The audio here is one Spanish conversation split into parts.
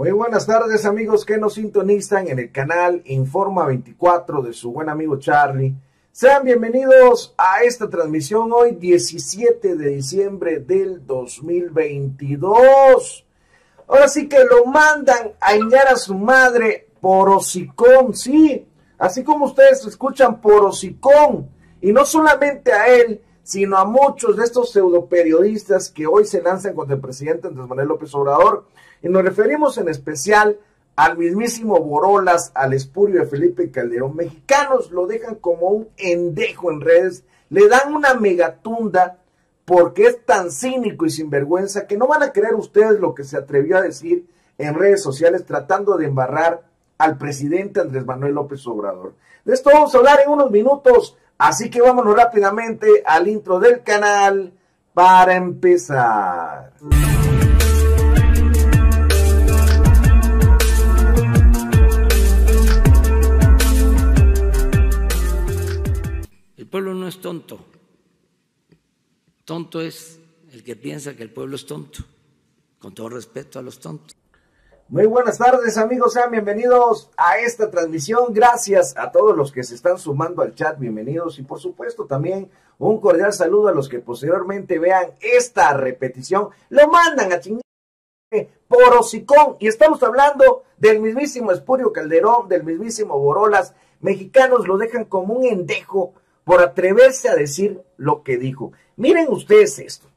Muy buenas tardes amigos que nos sintonizan en el canal Informa 24 de su buen amigo Charlie. Sean bienvenidos a esta transmisión hoy 17 de diciembre del 2022. Ahora sí que lo mandan a engañar a su madre por hocicón, sí, así como ustedes escuchan por hocicón. Y no solamente a él, sino a muchos de estos pseudoperiodistas que hoy se lanzan contra el presidente Andrés Manuel López Obrador. Y nos referimos en especial al mismísimo Borolas, al espurio de Felipe Calderón. Mexicanos lo dejan como un endejo en redes, le dan una megatunda porque es tan cínico y sinvergüenza que no van a creer ustedes lo que se atrevió a decir en redes sociales tratando de embarrar al presidente Andrés Manuel López Obrador. De esto vamos a hablar en unos minutos, así que vámonos rápidamente al intro del canal para empezar. Pueblo no es tonto. Tonto es el que piensa que el pueblo es tonto, con todo respeto a los tontos. Muy buenas tardes amigos, sean bienvenidos a esta transmisión. Gracias a todos los que se están sumando al chat, bienvenidos y por supuesto también un cordial saludo a los que posteriormente vean esta repetición. Lo mandan a chingar por hocicón y estamos hablando del mismísimo Espurio Calderón, del mismísimo Borolas. Mexicanos lo dejan como un endejo por atreverse a decir lo que dijo. Miren ustedes esto.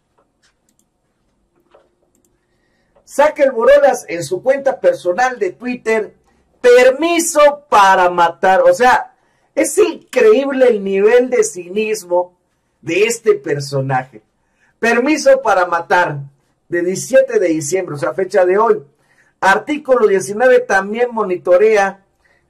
Saca el Borolas en su cuenta personal de Twitter permiso para matar. O sea, es increíble el nivel de cinismo de este personaje. Permiso para matar de 17 de diciembre, o sea, fecha de hoy. Artículo 19 también monitorea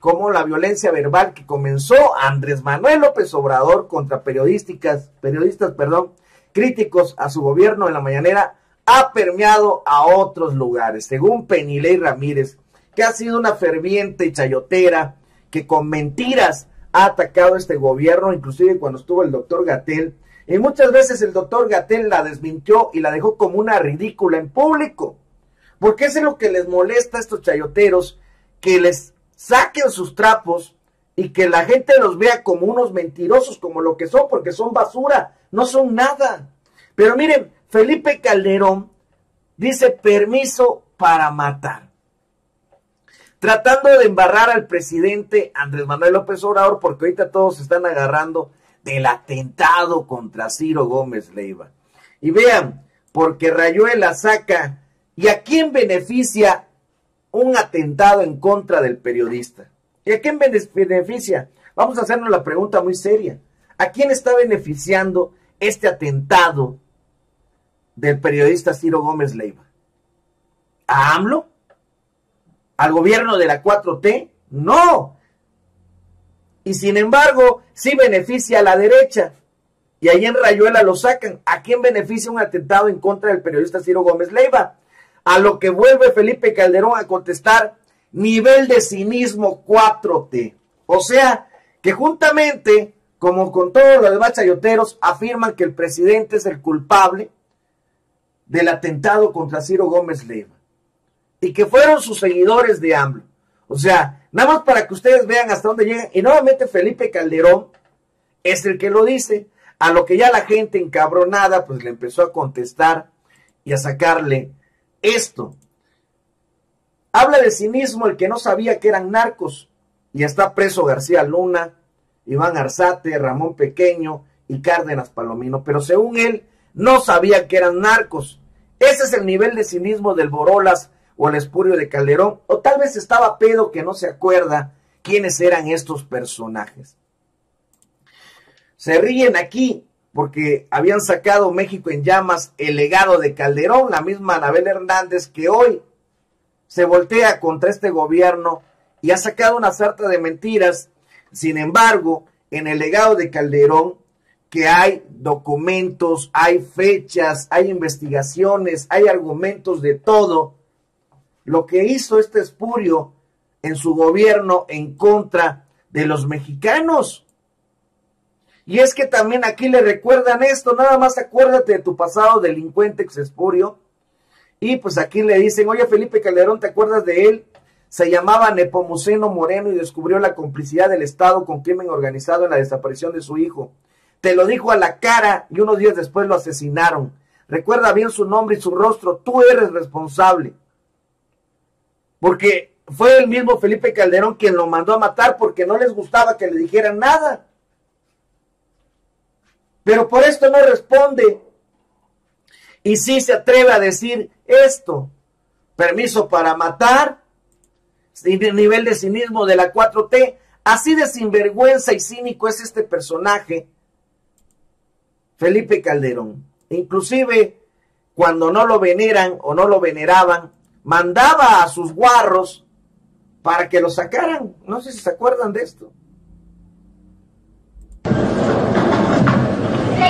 cómo la violencia verbal que comenzó Andrés Manuel López Obrador contra periodísticas, periodistas, perdón, críticos a su gobierno en la mañanera ha permeado a otros lugares. Según Penilei Ramírez, que ha sido una ferviente chayotera, que con mentiras ha atacado este gobierno, inclusive cuando estuvo el doctor Gatel, y muchas veces el doctor Gatel la desmintió y la dejó como una ridícula en público. Porque eso es lo que les molesta a estos chayoteros, que les saquen sus trapos y que la gente los vea como unos mentirosos, como lo que son, porque son basura, no son nada. Pero miren, Felipe Calderón dice permiso para matar. Tratando de embarrar al presidente Andrés Manuel López Obrador, porque ahorita todos se están agarrando del atentado contra Ciro Gómez Leiva. Y vean, porque Rayuela saca, ¿y a quién beneficia un atentado en contra del periodista. ¿Y a quién beneficia? Vamos a hacernos la pregunta muy seria. ¿A quién está beneficiando este atentado del periodista Ciro Gómez Leiva? ¿A AMLO? ¿Al gobierno de la 4T? No. Y sin embargo, sí beneficia a la derecha. Y ahí en Rayuela lo sacan. ¿A quién beneficia un atentado en contra del periodista Ciro Gómez Leiva? A lo que vuelve Felipe Calderón a contestar, nivel de cinismo 4T. O sea, que juntamente, como con todos los demás chayoteros, afirman que el presidente es el culpable del atentado contra Ciro Gómez Leiva. Y que fueron sus seguidores de AMLO. O sea, nada más para que ustedes vean hasta dónde llegan. Y nuevamente Felipe Calderón es el que lo dice. A lo que ya la gente encabronada pues le empezó a contestar y a sacarle esto. Habla de cinismo el que no sabía que eran narcos y está preso García Luna, Iván Arzate, Ramón Pequeño y Cárdenas Palomino, pero según él no sabía que eran narcos. Ese es el nivel de cinismo del Borolas o el espurio de Calderón, o tal vez estaba pedo que no se acuerda quiénes eran estos personajes. Se ríen aquí porque habían sacado México en llamas el legado de Calderón, la misma Anabel Hernández que hoy se voltea contra este gobierno y ha sacado una sarta de mentiras. Sin embargo, en el legado de Calderón, que hay documentos, hay fechas, hay investigaciones, hay argumentos de todo, lo que hizo este espurio en su gobierno en contra de los mexicanos. Y es que también aquí le recuerdan esto, nada más acuérdate de tu pasado delincuente exespurio Y pues aquí le dicen, oye Felipe Calderón, ¿te acuerdas de él? Se llamaba Nepomuceno Moreno y descubrió la complicidad del Estado con crimen organizado en la desaparición de su hijo. Te lo dijo a la cara y unos días después lo asesinaron. Recuerda bien su nombre y su rostro. Tú eres responsable. Porque fue el mismo Felipe Calderón quien lo mandó a matar porque no les gustaba que le dijeran nada. Pero por esto no responde. Y sí se atreve a decir esto. Permiso para matar. Nivel de cinismo de la 4T. Así de sinvergüenza y cínico es este personaje. Felipe Calderón. Inclusive cuando no lo veneran o no lo veneraban, mandaba a sus guarros para que lo sacaran. No sé si se acuerdan de esto. Felipe Calderón es un presidente suyo.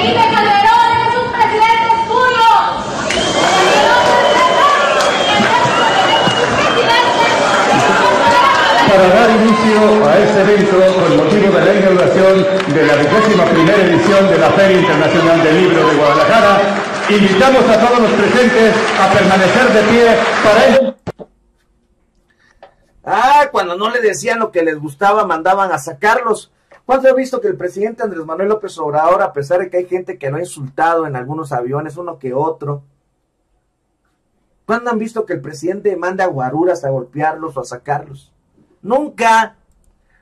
Para dar inicio a este evento con motivo de la inauguración de la vigésima primera edición de la Feria Internacional del Libro de Guadalajara, invitamos a todos los presentes a permanecer de pie para ello. Ah, cuando no le decían lo que les gustaba, mandaban a sacarlos. ¿Cuándo he visto que el presidente Andrés Manuel López Obrador, a pesar de que hay gente que lo ha insultado en algunos aviones, uno que otro, ¿cuándo han visto que el presidente manda guaruras a golpearlos o a sacarlos? Nunca,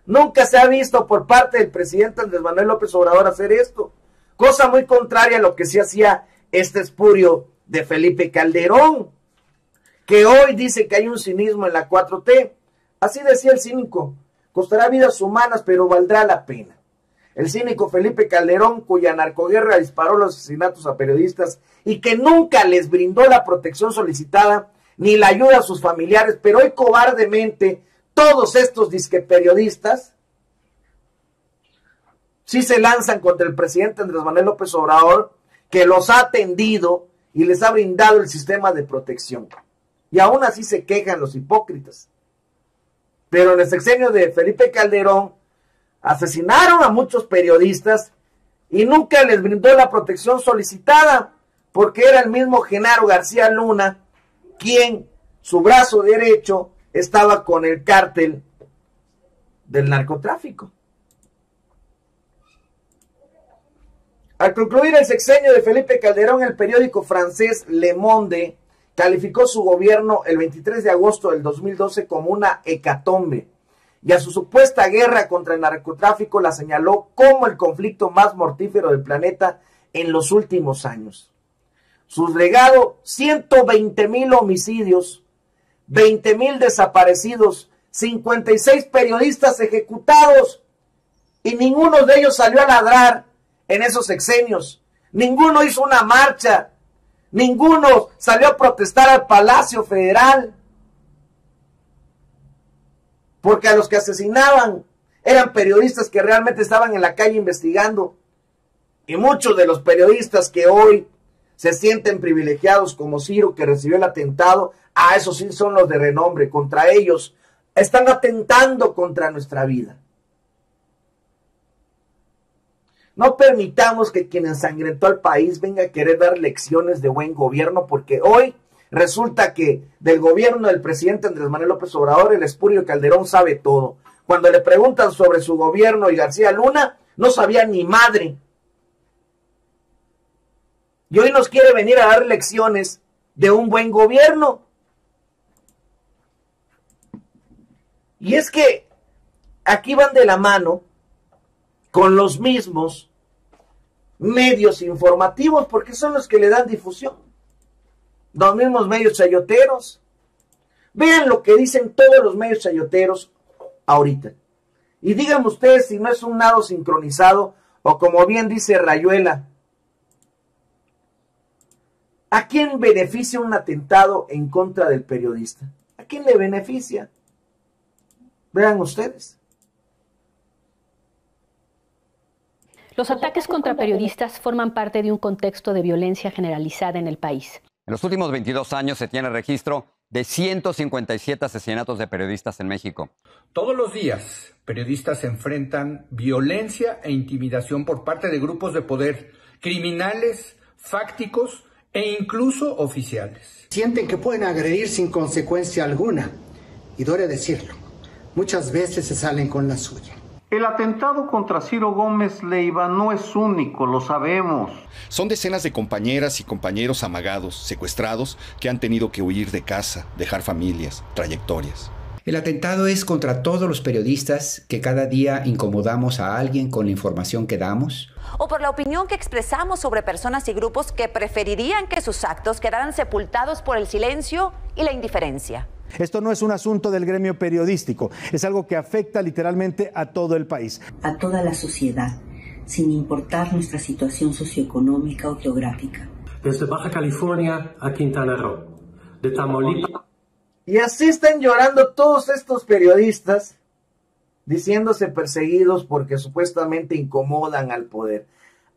nunca se ha visto por parte del presidente Andrés Manuel López Obrador hacer esto. Cosa muy contraria a lo que sí hacía este espurio de Felipe Calderón, que hoy dice que hay un cinismo en la 4T. Así decía el cínico, costará vidas humanas, pero valdrá la pena. El cínico Felipe Calderón, cuya narcoguerra disparó los asesinatos a periodistas y que nunca les brindó la protección solicitada ni la ayuda a sus familiares, pero hoy cobardemente todos estos disque periodistas sí se lanzan contra el presidente Andrés Manuel López Obrador, que los ha atendido y les ha brindado el sistema de protección. Y aún así se quejan los hipócritas. Pero en el sexenio de Felipe Calderón asesinaron a muchos periodistas y nunca les brindó la protección solicitada, porque era el mismo Genaro García Luna quien, su brazo derecho, estaba con el cártel del narcotráfico. Al concluir el sexenio de Felipe Calderón, el periódico francés Le Monde calificó su gobierno el 23 de agosto del 2012 como una hecatombe y a su supuesta guerra contra el narcotráfico la señaló como el conflicto más mortífero del planeta en los últimos años. Sus legado, 120 mil homicidios, 20 mil desaparecidos, 56 periodistas ejecutados y ninguno de ellos salió a ladrar en esos sexenios. Ninguno hizo una marcha, ninguno salió a protestar al Palacio Federal. Porque a los que asesinaban eran periodistas que realmente estaban en la calle investigando. Y muchos de los periodistas que hoy se sienten privilegiados como Ciro que recibió el atentado, a esos sí son los de renombre, contra ellos están atentando contra nuestra vida. No permitamos que quien ensangrentó al país venga a querer dar lecciones de buen gobierno, porque hoy resulta que del gobierno del presidente Andrés Manuel López Obrador, el espurio Calderón sabe todo. Cuando le preguntan sobre su gobierno y García Luna, no sabía ni madre. Y hoy nos quiere venir a dar lecciones de un buen gobierno. Y es que aquí van de la mano con los mismos medios informativos porque son los que le dan difusión. Los mismos medios chayoteros. Vean lo que dicen todos los medios chayoteros ahorita. Y díganme ustedes si no es un nado sincronizado o como bien dice Rayuela. ¿A quién beneficia un atentado en contra del periodista? ¿A quién le beneficia? Vean ustedes. Los ataques contra periodistas forman parte de un contexto de violencia generalizada en el país. En los últimos 22 años se tiene registro de 157 asesinatos de periodistas en México. Todos los días, periodistas enfrentan violencia e intimidación por parte de grupos de poder criminales, fácticos e incluso oficiales. Sienten que pueden agredir sin consecuencia alguna. Y duele decirlo, muchas veces se salen con la suya. El atentado contra Ciro Gómez Leiva no es único, lo sabemos. Son decenas de compañeras y compañeros amagados, secuestrados, que han tenido que huir de casa, dejar familias, trayectorias. El atentado es contra todos los periodistas que cada día incomodamos a alguien con la información que damos. O por la opinión que expresamos sobre personas y grupos que preferirían que sus actos quedaran sepultados por el silencio y la indiferencia. Esto no es un asunto del gremio periodístico, es algo que afecta literalmente a todo el país. A toda la sociedad, sin importar nuestra situación socioeconómica o geográfica. Desde Baja California a Quintana Roo, de Tamaulipas. Y así están llorando todos estos periodistas diciéndose perseguidos porque supuestamente incomodan al poder.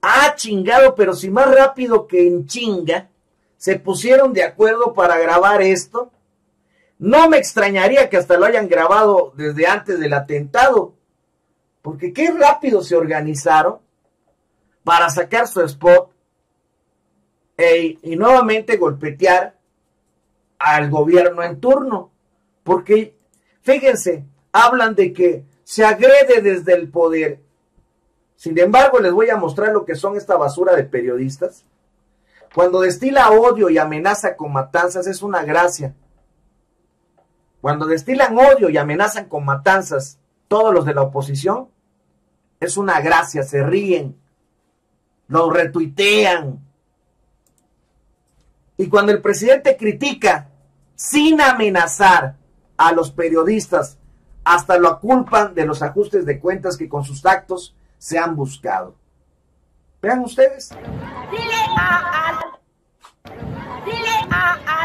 Ah, chingado, pero si más rápido que en chinga se pusieron de acuerdo para grabar esto, no me extrañaría que hasta lo hayan grabado desde antes del atentado, porque qué rápido se organizaron para sacar su spot e, y nuevamente golpetear al gobierno en turno. Porque, fíjense, hablan de que se agrede desde el poder. Sin embargo, les voy a mostrar lo que son esta basura de periodistas. Cuando destila odio y amenaza con matanzas es una gracia. Cuando destilan odio y amenazan con matanzas todos los de la oposición, es una gracia, se ríen, lo retuitean. Y cuando el presidente critica sin amenazar a los periodistas, hasta lo aculpan de los ajustes de cuentas que con sus actos se han buscado. Vean ustedes al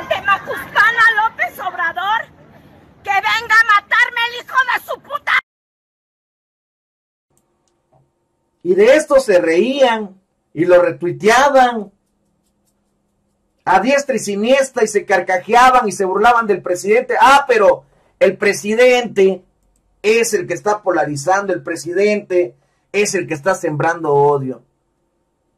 de Macuspana López Obrador que venga a matarme el hijo de su puta. Y de esto se reían y lo retuiteaban a diestra y siniestra y se carcajeaban y se burlaban del presidente. Ah, pero el presidente es el que está polarizando, el presidente es el que está sembrando odio.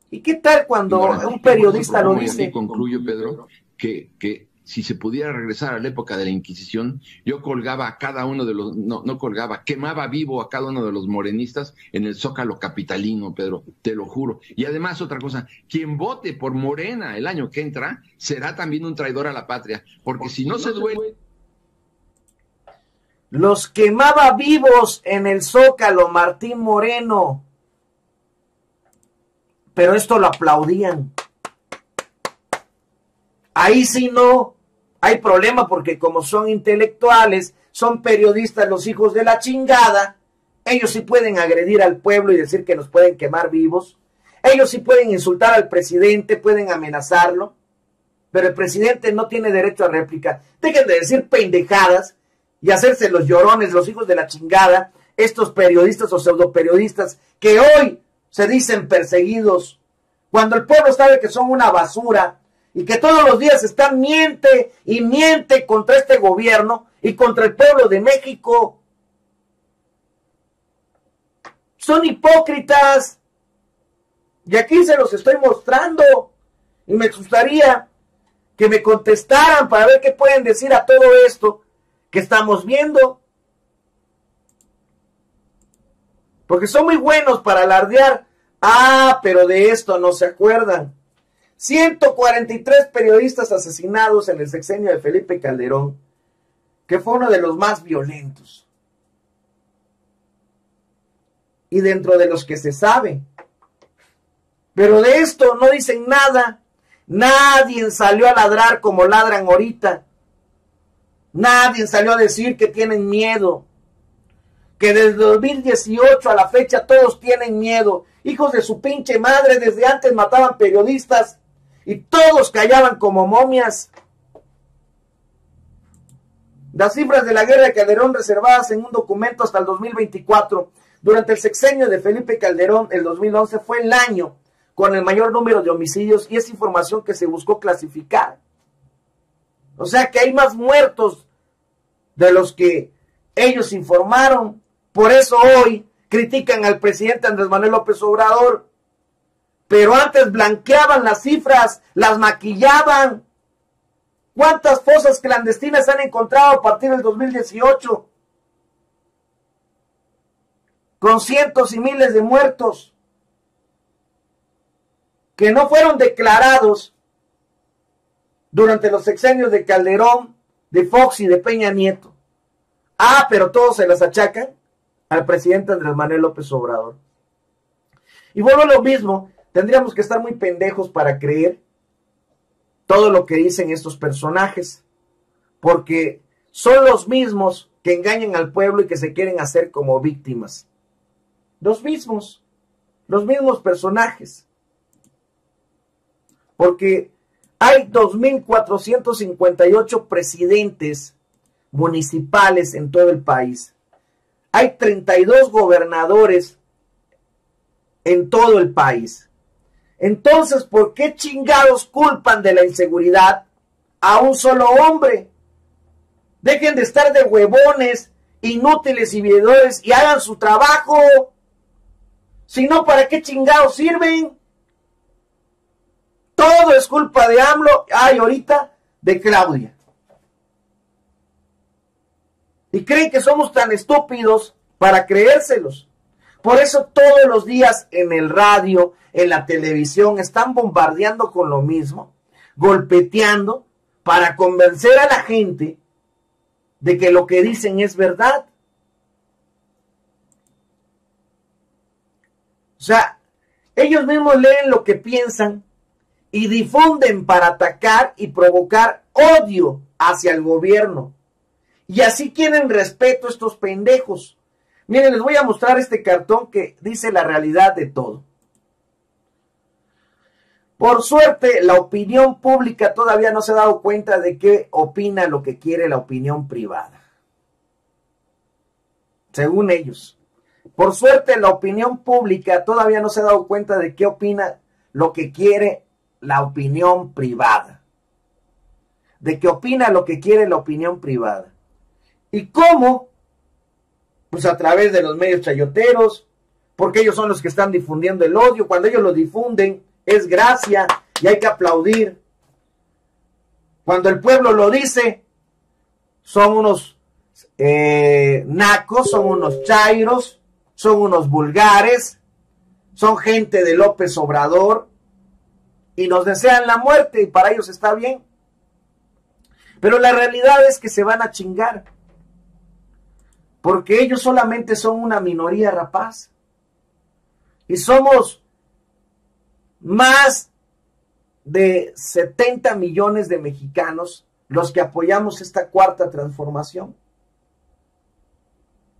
¿Y qué tal cuando un periodista lo dice? concluyo, Pedro, que, que si se pudiera regresar a la época de la Inquisición, yo colgaba a cada uno de los, no, no colgaba, quemaba vivo a cada uno de los morenistas en el zócalo capitalino, Pedro, te lo juro. Y además, otra cosa, quien vote por Morena el año que entra será también un traidor a la patria, porque si no, se duele. Los quemaba vivos en el zócalo, Martín Moreno. Pero esto lo aplaudían. Ahí sí no hay problema porque como son intelectuales, son periodistas, los hijos de la chingada, ellos sí pueden agredir al pueblo y decir que nos pueden quemar vivos. Ellos sí pueden insultar al presidente, pueden amenazarlo. Pero el presidente no tiene derecho a réplica. Dejen de decir pendejadas y hacerse los llorones, los hijos de la chingada, estos periodistas o pseudoperiodistas que hoy se dicen perseguidos, cuando el pueblo sabe que son una basura, y que todos los días están miente y miente contra este gobierno y contra el pueblo de México. Son hipócritas. Y aquí se los estoy mostrando. Y me gustaría que me contestaran para ver qué pueden decir a todo esto que estamos viendo. Porque son muy buenos para alardear. Ah, pero de esto no se acuerdan. 143 periodistas asesinados en el sexenio de Felipe Calderón, que fue uno de los más violentos. Y dentro de los que se sabe. Pero de esto no dicen nada. Nadie salió a ladrar como ladran ahorita. Nadie salió a decir que tienen miedo. Que desde 2018 a la fecha todos tienen miedo. Hijos de su pinche madre, desde antes mataban periodistas y todos callaban como momias. Las cifras de la guerra de Calderón reservadas en un documento hasta el 2024. Durante el sexenio de Felipe Calderón, el 2011 fue el año con el mayor número de homicidios y es información que se buscó clasificar. O sea que hay más muertos de los que ellos informaron. Por eso hoy critican al presidente Andrés Manuel López Obrador Pero antes blanqueaban las cifras, las maquillaban. ¿Cuántas fosas clandestinas han encontrado a partir del 2018? Con cientos y miles de muertos que no fueron declarados durante los sexenios de Calderón, de Fox y de Peña Nieto. Ah, pero todos se las achacan al presidente Andrés Manuel López Obrador. Y vuelvo a lo mismo, tendríamos que estar muy pendejos para creer todo lo que dicen estos personajes, porque son los mismos que engañan al pueblo y que se quieren hacer como víctimas. Los mismos, los mismos personajes. Porque hay 2.458 presidentes municipales en todo el país. Hay 32 gobernadores en todo el país. Entonces, ¿por qué chingados culpan de la inseguridad a un solo hombre? Dejen de estar de huevones, inútiles y viedores y hagan su trabajo. Si no, ¿para qué chingados sirven? Todo es culpa de AMLO. Ay, ahorita de Claudia. Y creen que somos tan estúpidos para creérselos. Por eso todos los días en el radio, en la televisión, están bombardeando con lo mismo, golpeteando para convencer a la gente de que lo que dicen es verdad. O sea, ellos mismos leen lo que piensan y difunden para atacar y provocar odio hacia el gobierno. Y así quieren respeto estos pendejos. Miren, les voy a mostrar este cartón que dice la realidad de todo. Por suerte, la opinión pública todavía no se ha dado cuenta de qué opina lo que quiere la opinión privada. Según ellos. Por suerte, la opinión pública todavía no se ha dado cuenta de qué opina lo que quiere la opinión privada. De qué opina lo que quiere la opinión privada. ¿Y cómo? Pues a través de los medios chayoteros, porque ellos son los que están difundiendo el odio. Cuando ellos lo difunden, es gracia y hay que aplaudir. Cuando el pueblo lo dice, son unos eh, nacos, son unos chairos, son unos vulgares, son gente de López Obrador y nos desean la muerte y para ellos está bien. Pero la realidad es que se van a chingar. Porque ellos solamente son una minoría rapaz. Y somos más de 70 millones de mexicanos los que apoyamos esta cuarta transformación.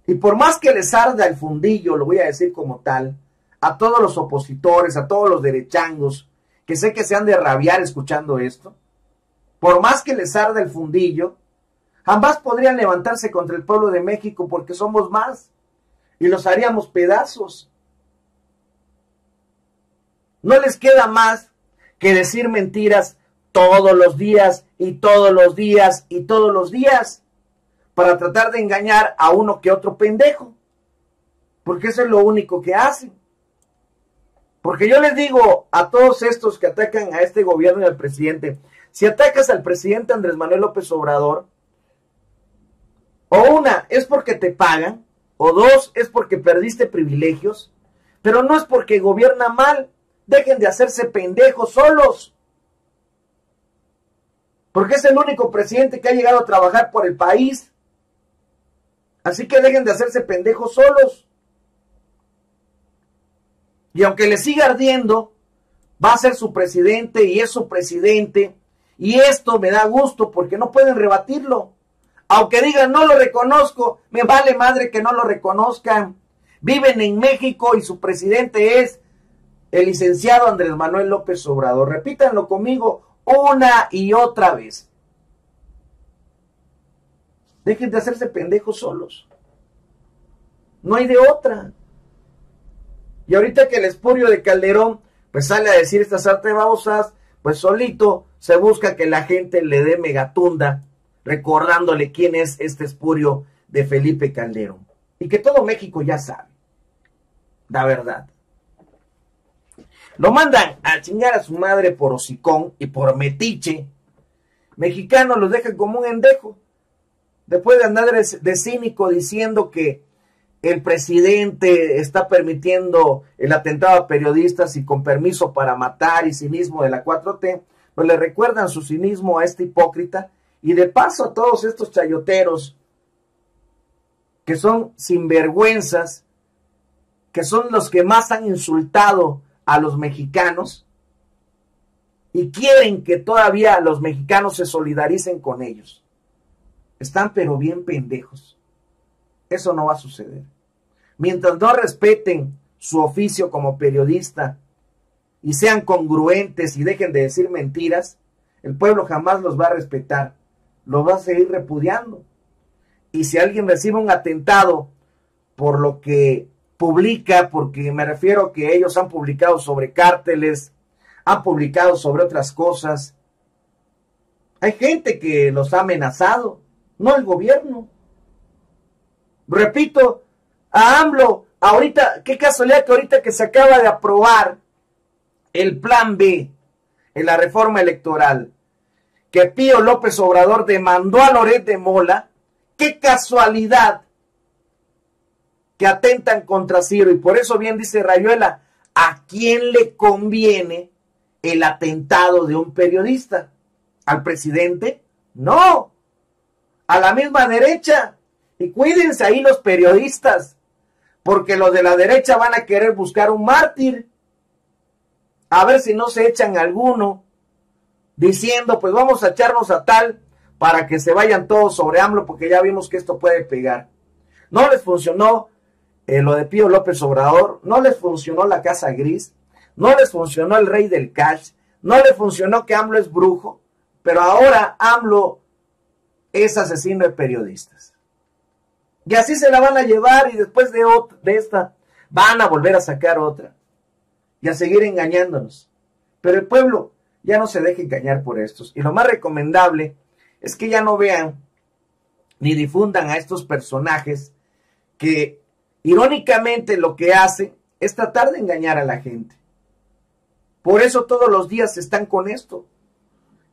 Y por más que les arda el fundillo, lo voy a decir como tal, a todos los opositores, a todos los derechangos, que sé que se han de rabiar escuchando esto, por más que les arda el fundillo, Jamás podrían levantarse contra el pueblo de México porque somos más y los haríamos pedazos. No les queda más que decir mentiras todos los días y todos los días y todos los días para tratar de engañar a uno que otro pendejo. Porque eso es lo único que hacen. Porque yo les digo a todos estos que atacan a este gobierno y al presidente, si atacas al presidente Andrés Manuel López Obrador, o una, es porque te pagan. O dos, es porque perdiste privilegios. Pero no es porque gobierna mal. Dejen de hacerse pendejos solos. Porque es el único presidente que ha llegado a trabajar por el país. Así que dejen de hacerse pendejos solos. Y aunque le siga ardiendo, va a ser su presidente y es su presidente. Y esto me da gusto porque no pueden rebatirlo. Aunque digan no lo reconozco, me vale madre que no lo reconozcan. Viven en México y su presidente es el licenciado Andrés Manuel López Obrador. Repítanlo conmigo una y otra vez. Dejen de hacerse pendejos solos. No hay de otra. Y ahorita que el espurio de Calderón pues sale a decir estas artes babosas, pues solito se busca que la gente le dé megatunda recordándole quién es este espurio de Felipe Calderón. Y que todo México ya sabe, la verdad. Lo mandan a chingar a su madre por hocicón y por metiche. Mexicanos los dejan como un endejo. Después de andar de cínico diciendo que el presidente está permitiendo el atentado a periodistas y con permiso para matar y cinismo de la 4T, pues le recuerdan su cinismo a este hipócrita y de paso a todos estos chayoteros que son sinvergüenzas, que son los que más han insultado a los mexicanos y quieren que todavía los mexicanos se solidaricen con ellos. Están pero bien pendejos. Eso no va a suceder. Mientras no respeten su oficio como periodista y sean congruentes y dejen de decir mentiras, el pueblo jamás los va a respetar, los va a seguir repudiando. Y si alguien recibe un atentado por lo que publica, porque me refiero a que ellos han publicado sobre cárteles, han publicado sobre otras cosas, hay gente que los ha amenazado, no el gobierno. Repito, a AMLO, ahorita, qué casualidad que ahorita que se acaba de aprobar el plan B en la reforma electoral, que Pío López Obrador demandó a Loret de Mola, qué casualidad que atentan contra Ciro. Y por eso bien dice Rayuela, ¿a quién le conviene el atentado de un periodista? ¿Al presidente? No, a la misma derecha. Y cuídense ahí los periodistas, porque los de la derecha van a querer buscar un mártir. A ver si no se echan alguno diciendo, pues vamos a echarnos a tal para que se vayan todos sobre AMLO, porque ya vimos que esto puede pegar. No les funcionó eh, lo de Pío López Obrador, no les funcionó la Casa Gris, no les funcionó el Rey del Cash, no les funcionó que AMLO es brujo, pero ahora AMLO es asesino de periodistas. Y así se la van a llevar y después de, de esta van a volver a sacar otra y a seguir engañándonos. Pero el pueblo ya no se deje engañar por estos. Y lo más recomendable es que ya no vean ni difundan a estos personajes que irónicamente lo que hacen es tratar de engañar a la gente. Por eso todos los días están con esto.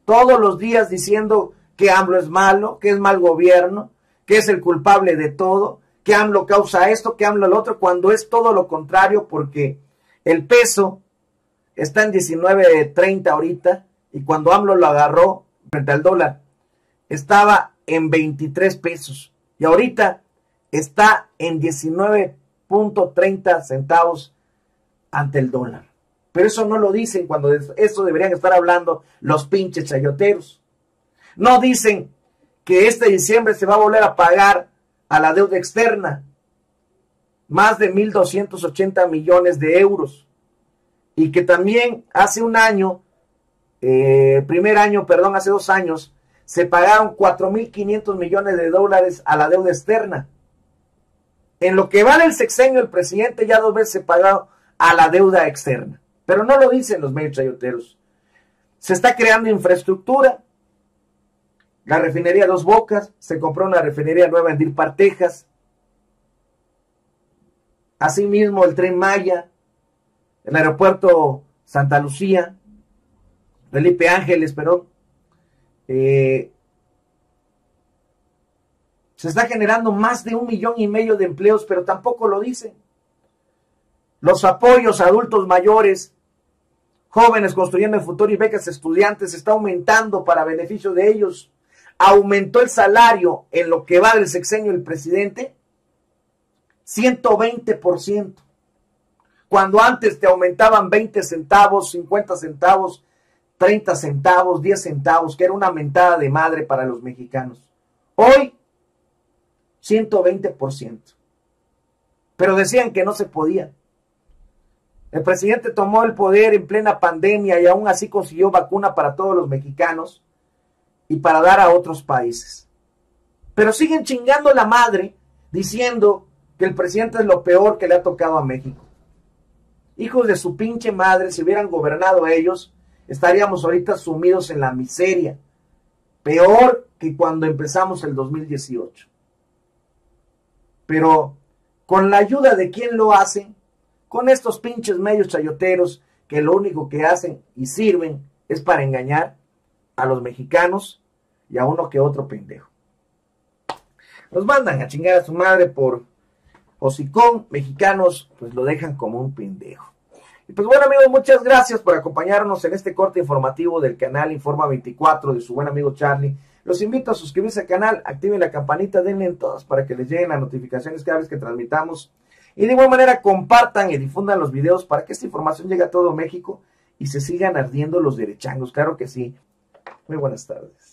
Todos los días diciendo que AMLO es malo, que es mal gobierno, que es el culpable de todo, que AMLO causa esto, que AMLO lo otro, cuando es todo lo contrario porque el peso está en 19.30 ahorita y cuando AMLO lo agarró frente al dólar estaba en 23 pesos y ahorita está en 19.30 centavos ante el dólar. Pero eso no lo dicen cuando eso deberían estar hablando los pinches chayoteros. No dicen que este diciembre se va a volver a pagar a la deuda externa más de 1.280 millones de euros. Y que también hace un año, eh, primer año, perdón, hace dos años, se pagaron 4.500 millones de dólares a la deuda externa. En lo que va del sexenio, el presidente ya dos veces se pagado a la deuda externa. Pero no lo dicen los medios chayoteros. Se está creando infraestructura, la refinería Dos Bocas, se compró una refinería nueva en Dilpar, Texas. Asimismo, el tren Maya, el aeropuerto Santa Lucía, Felipe Ángeles, perdón. Eh, se está generando más de un millón y medio de empleos, pero tampoco lo dicen. Los apoyos a adultos mayores, jóvenes construyendo el futuro y becas estudiantes está aumentando para beneficio de ellos aumentó el salario en lo que va del sexenio del presidente 120%. Cuando antes te aumentaban 20 centavos, 50 centavos, 30 centavos, 10 centavos, que era una mentada de madre para los mexicanos. Hoy, 120%. Pero decían que no se podía. El presidente tomó el poder en plena pandemia y aún así consiguió vacuna para todos los mexicanos y para dar a otros países. Pero siguen chingando la madre diciendo que el presidente es lo peor que le ha tocado a México. Hijos de su pinche madre, si hubieran gobernado ellos, estaríamos ahorita sumidos en la miseria. Peor que cuando empezamos el 2018. Pero con la ayuda de quien lo hace, con estos pinches medios chayoteros que lo único que hacen y sirven es para engañar a los mexicanos y a uno que otro pendejo. Nos mandan a chingar a su madre por hocicón, mexicanos pues lo dejan como un pendejo. Y pues bueno amigos, muchas gracias por acompañarnos en este corte informativo del canal Informa 24 de su buen amigo Charlie. Los invito a suscribirse al canal, activen la campanita, denle en todas para que les lleguen las notificaciones cada vez que transmitamos. Y de igual manera compartan y difundan los videos para que esta información llegue a todo México y se sigan ardiendo los derechangos. Claro que sí. Muy buenas tardes.